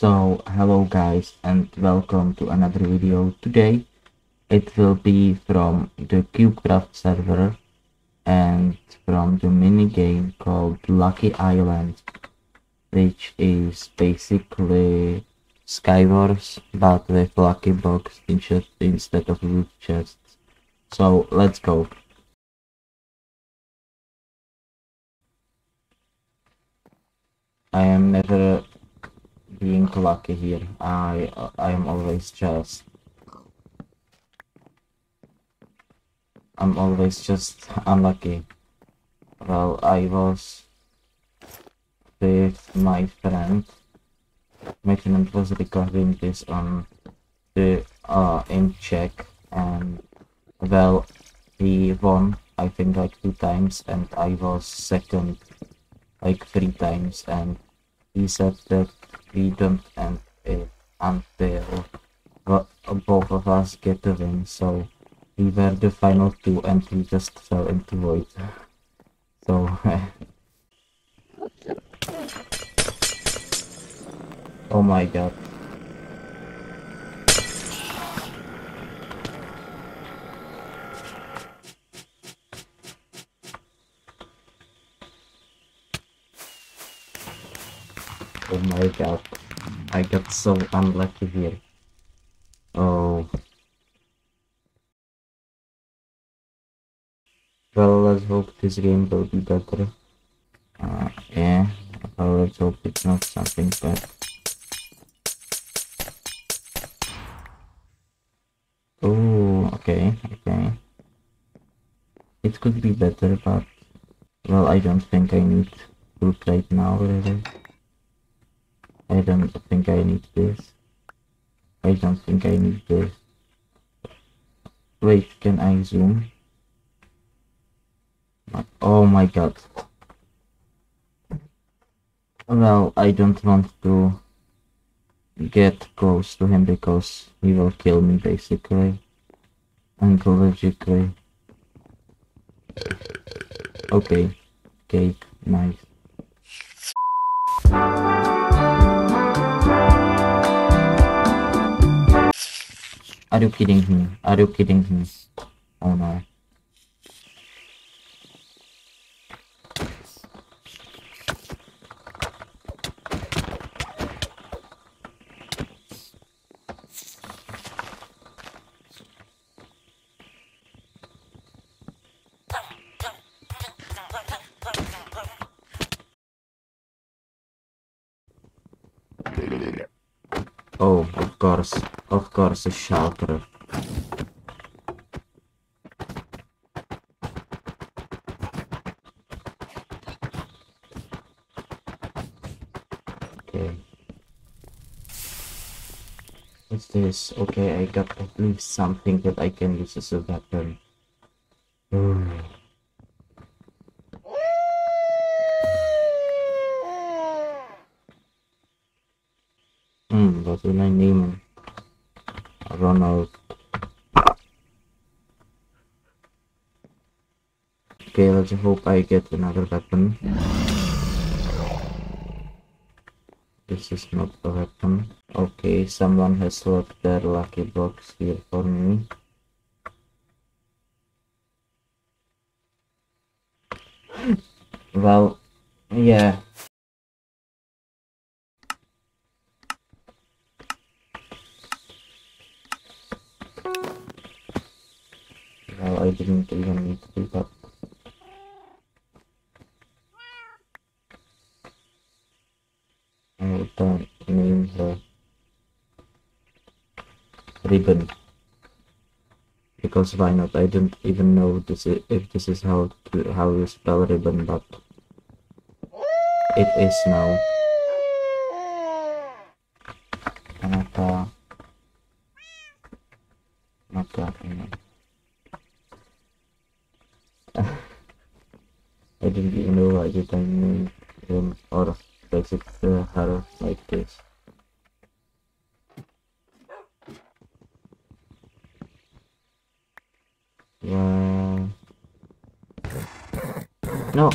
So hello guys and welcome to another video. Today it will be from the CubeCraft server and from the mini game called Lucky Island which is basically Skywars but with lucky blocks instead of loot chests. So let's go. I am never being lucky here. I I am always just I'm always just unlucky. Well, I was with my friend. My friend was recording this on the uh in Czech and well he won I think like two times and I was second like three times and he said that we don't end it until both of us get the win so we were the final two and we just fell into void so oh my god Oh my god. I got so unlucky here. Oh. Well, let's hope this game will be better. Uh, yeah. Well, let's hope it's not something bad. Oh, okay, okay. It could be better, but... Well, I don't think I need food right now, really. I don't think I need this. I don't think I need this. Wait, can I zoom? Oh my god. Well, I don't want to get close to him because he will kill me basically. Oncologically. Okay. Okay, nice. Are you kidding me? Are you kidding me? Oh no. Oh, of course. Of course, a shelter. Okay. What's this? Okay, I got at least something that I can use as a weapon. Hmm, what will I name him? Ronald. Okay, let's hope I get another weapon. This is not a weapon. Okay, someone has left their lucky blocks here for me. Well, yeah. Well, I didn't even need to do that. I will name her ribbon because why not? I don't even know this is, if this is how to, how you spell ribbon, but it is now. Kenapa? Maka ini. I didn't even know why did I him or basic uh, her like this. Yeah. No.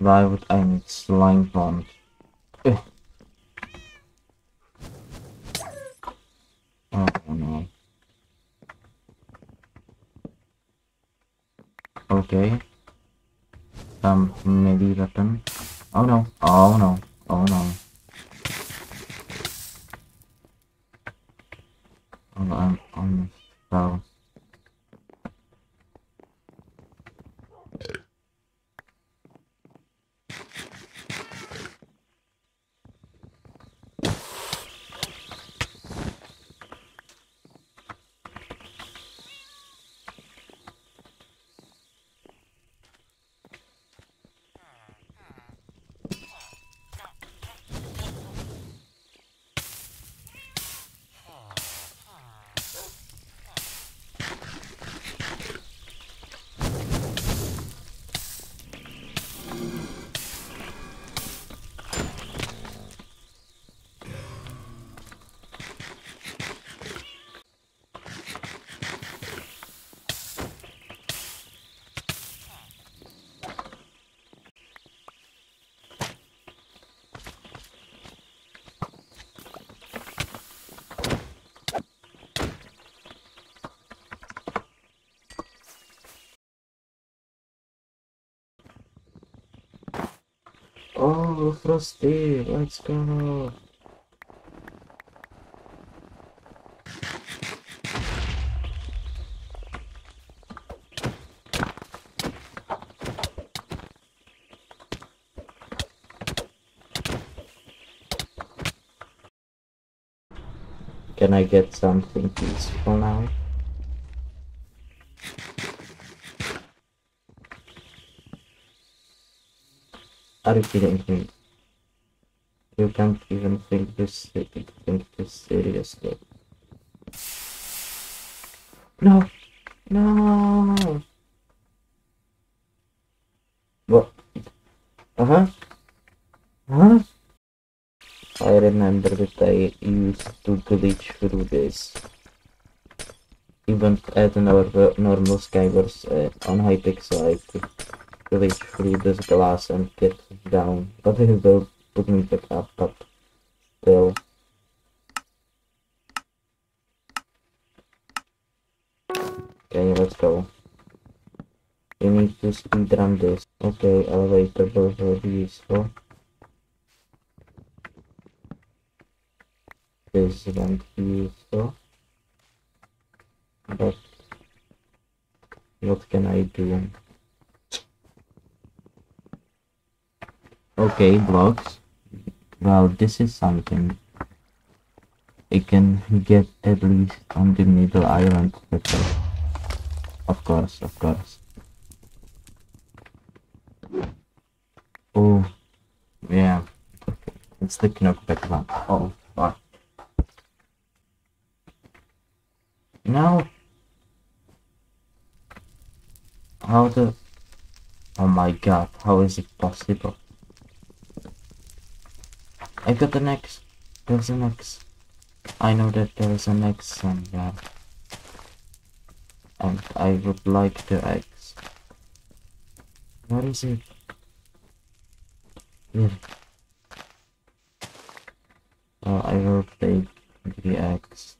Why would I need slime? Ugh. Oh no. Okay. Some maybe button. Oh no. Oh no. Oh no. Oh, I'm almost. Oh, Frosty, let's go. Can I get something peaceful now? Are you me? You can't even think this think this seriously. No, no. What? Uh huh. Huh? I remember that I used to glitch through this. Even at our normal skywars uh, on Hypixel, I could through this glass and get down, but it will put me back up, but still. Okay, let's go. You need to speedrun this. Okay, elevator will be useful. This won't be useful. But what can I do? Okay, blocks. Well, this is something. It can get at least on the middle island better. Uh, of course, of course. Oh, yeah. Okay. It's the knockback one. Oh, fuck. Now, how the... Oh my god, how is it possible? I got an X. There's an X. I know that there is an X somewhere. And I would like the X. What is it? Oh, I will take the X.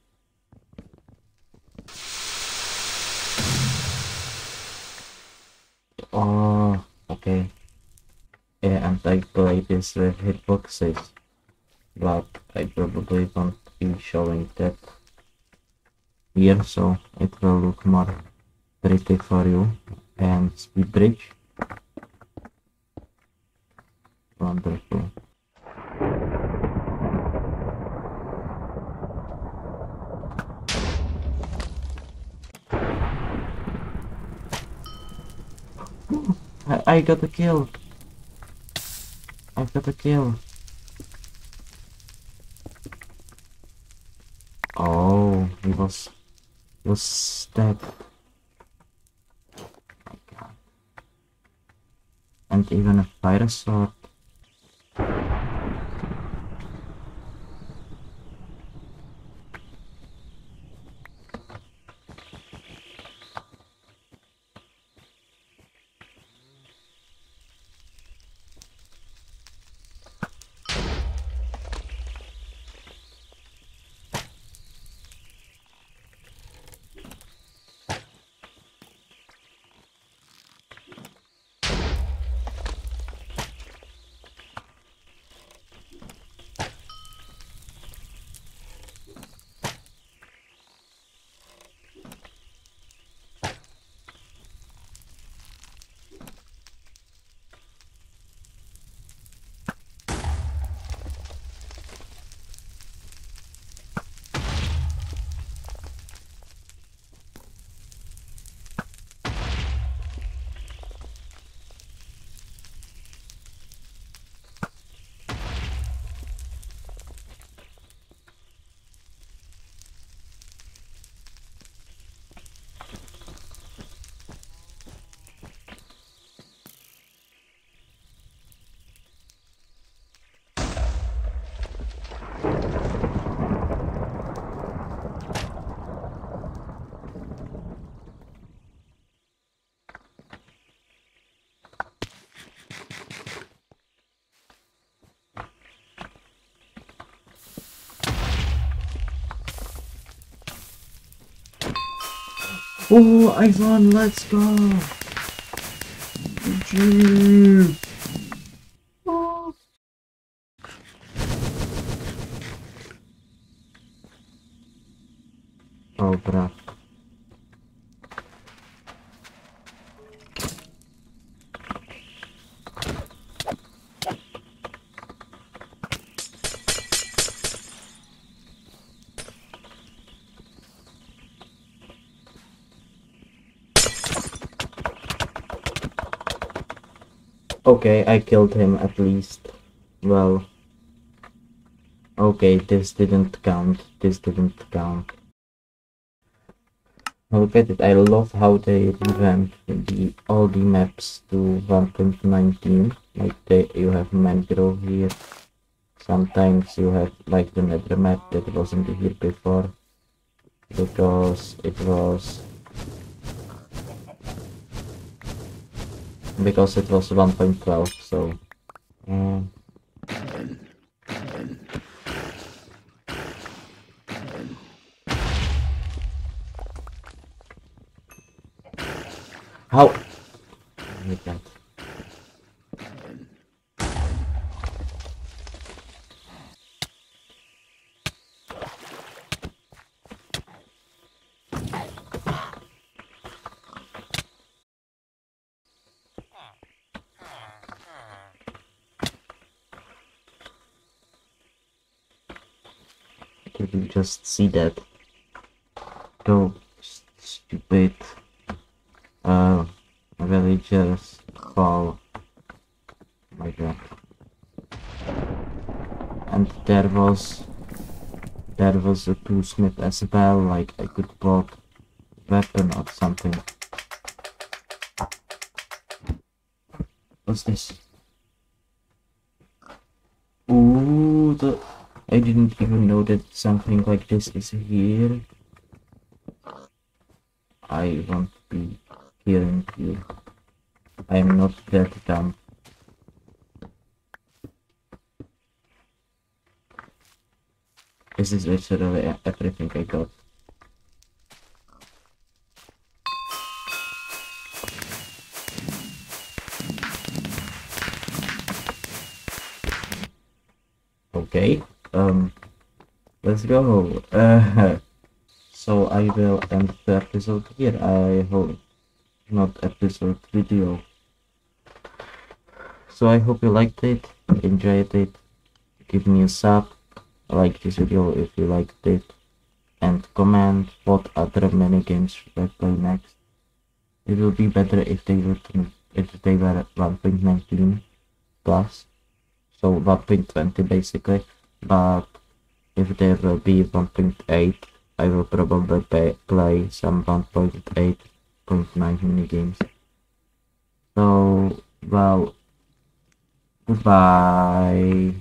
Oh, okay. Yeah, and I play this with hitboxes but I probably won't be showing that here so it will look more pretty for you and speed bridge. Wonderful. I, I got a kill. I got a kill Oh, he was was god. And even a fire sword. Oh, I! Let's go! GG! Oh. Dobra. Okay, I killed him at least. Well. Okay, this didn't count. This didn't count. Look at it, I love how they revamped the, all the maps to 1.19. Like they, you have mangrove here. Sometimes you have like the nether map that wasn't here before. Because it was because it was 1.12 so um, how oh my god Did you just see that? So stupid. Uh, villagers fall. Oh my god. And there was there was a toolsmith as well, like I could bought weapon or something. What's this? Ooh, the I didn't even know that something like this is here. I won't be hearing you. I am not that dumb. This is literally everything I got. Okay um let's go. Uh, so i will end the episode here. I hope not episode video. So i hope you liked it enjoyed it. Give me a sub like this video if you liked it. And comment what other mini games should i play next. It will be better if they were if they were 1.19 plus. So 1.20 basically but if there will be 1.8 I will probably play some 1.8.9 mini games. So, well, goodbye.